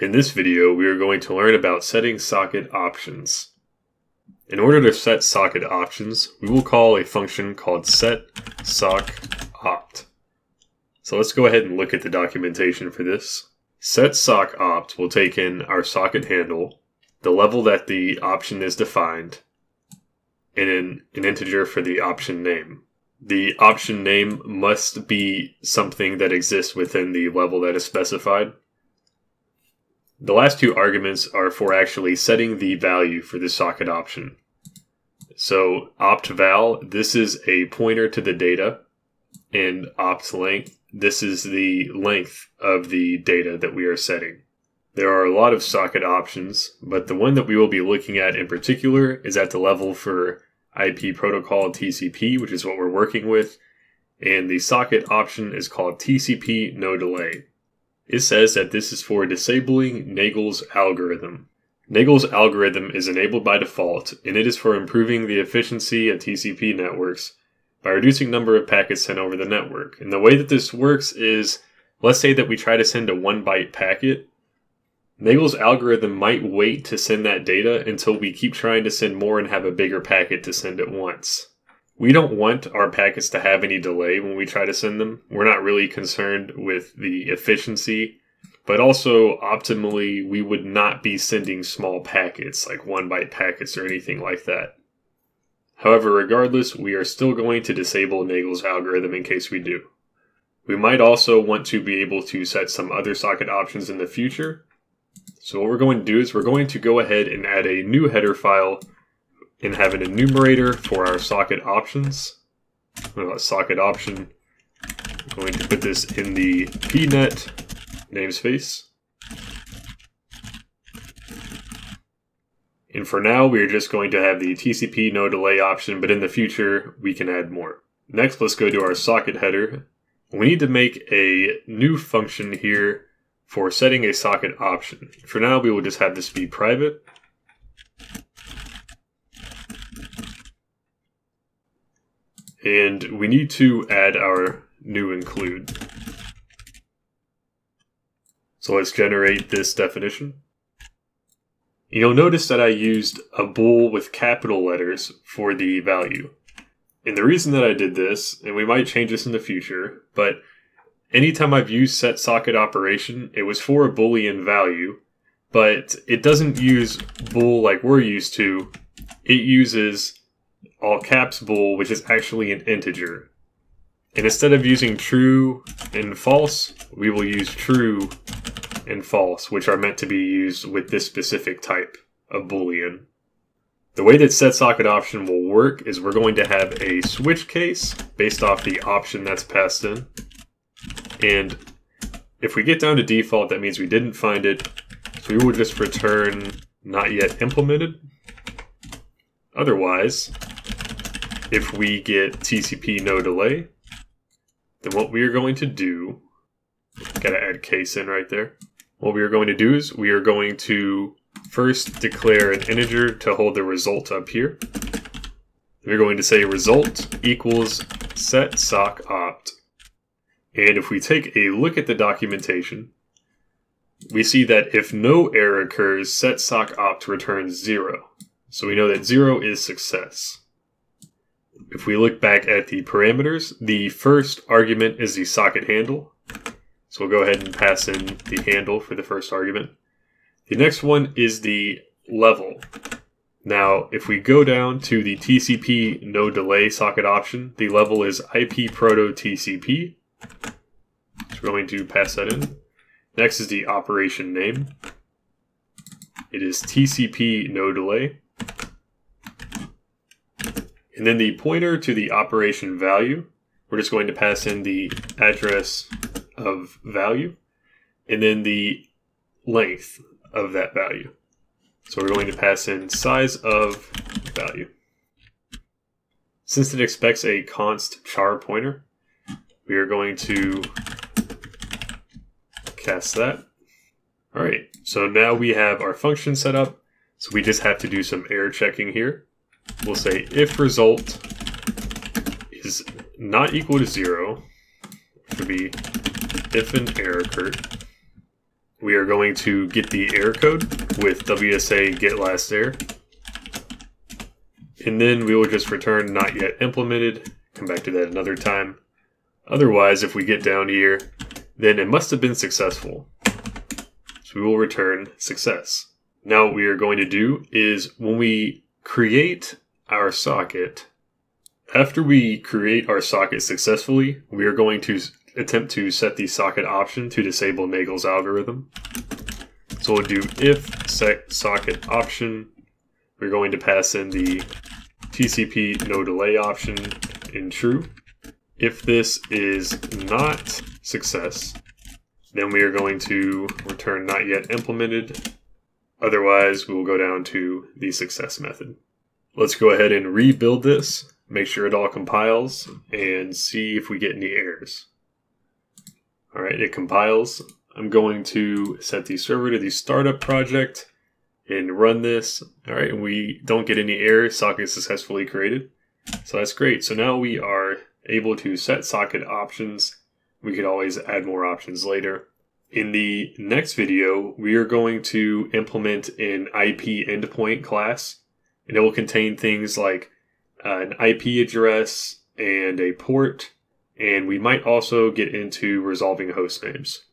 In this video, we are going to learn about setting socket options. In order to set socket options, we will call a function called setSockOpt. So let's go ahead and look at the documentation for this. SetSockOpt sock opt will take in our socket handle, the level that the option is defined, and an, an integer for the option name. The option name must be something that exists within the level that is specified. The last two arguments are for actually setting the value for the socket option. So optVal, this is a pointer to the data, and optLength, this is the length of the data that we are setting. There are a lot of socket options, but the one that we will be looking at in particular is at the level for IP protocol TCP, which is what we're working with, and the socket option is called TCP no delay. It says that this is for disabling Nagle's algorithm. Nagle's algorithm is enabled by default, and it is for improving the efficiency of TCP networks by reducing number of packets sent over the network. And the way that this works is, let's say that we try to send a one byte packet. Nagle's algorithm might wait to send that data until we keep trying to send more and have a bigger packet to send at once. We don't want our packets to have any delay when we try to send them. We're not really concerned with the efficiency, but also optimally, we would not be sending small packets like one byte packets or anything like that. However, regardless, we are still going to disable Nagle's algorithm in case we do. We might also want to be able to set some other socket options in the future. So what we're going to do is we're going to go ahead and add a new header file and have an enumerator for our socket options. socket option. I'm going to put this in the pnet namespace. And for now, we're just going to have the TCP no delay option, but in the future, we can add more. Next, let's go to our socket header. We need to make a new function here for setting a socket option. For now, we will just have this be private. And we need to add our new include. So let's generate this definition. You'll notice that I used a bool with capital letters for the value. And the reason that I did this, and we might change this in the future, but anytime I've used set socket operation, it was for a boolean value, but it doesn't use bool like we're used to. It uses all caps bool, which is actually an integer. And instead of using true and false, we will use true and false, which are meant to be used with this specific type of boolean. The way that set socket option will work is we're going to have a switch case based off the option that's passed in. And if we get down to default, that means we didn't find it. So we will just return not yet implemented. Otherwise, if we get TCP no delay, then what we are going to do, gotta add case in right there. What we are going to do is we are going to first declare an integer to hold the result up here. We're going to say result equals set sock opt. And if we take a look at the documentation, we see that if no error occurs, set sock opt returns zero. So we know that zero is success if we look back at the parameters, the first argument is the socket handle. So we'll go ahead and pass in the handle for the first argument. The next one is the level. Now, if we go down to the TCP no delay socket option, the level is IP proto TCP. So we're going to pass that in. Next is the operation name. It is TCP no delay. And then the pointer to the operation value, we're just going to pass in the address of value and then the length of that value. So we're going to pass in size of value. Since it expects a const char pointer, we are going to cast that. All right, so now we have our function set up. So we just have to do some error checking here we'll say if result is not equal to zero, which would be if an error occurred. we are going to get the error code with WSA get last error. And then we will just return not yet implemented. Come back to that another time. Otherwise, if we get down here, then it must have been successful. So we will return success. Now what we are going to do is when we create our socket, after we create our socket successfully, we are going to attempt to set the socket option to disable Nagle's algorithm. So we'll do if set socket option. We're going to pass in the TCP no delay option in true. If this is not success, then we are going to return not yet implemented. Otherwise, we will go down to the success method. Let's go ahead and rebuild this, make sure it all compiles, and see if we get any errors. All right, it compiles. I'm going to set the server to the startup project and run this. All right, and we don't get any errors. Socket successfully created. So that's great. So now we are able to set socket options. We could always add more options later. In the next video, we are going to implement an IP endpoint class, and it will contain things like uh, an IP address and a port, and we might also get into resolving host names.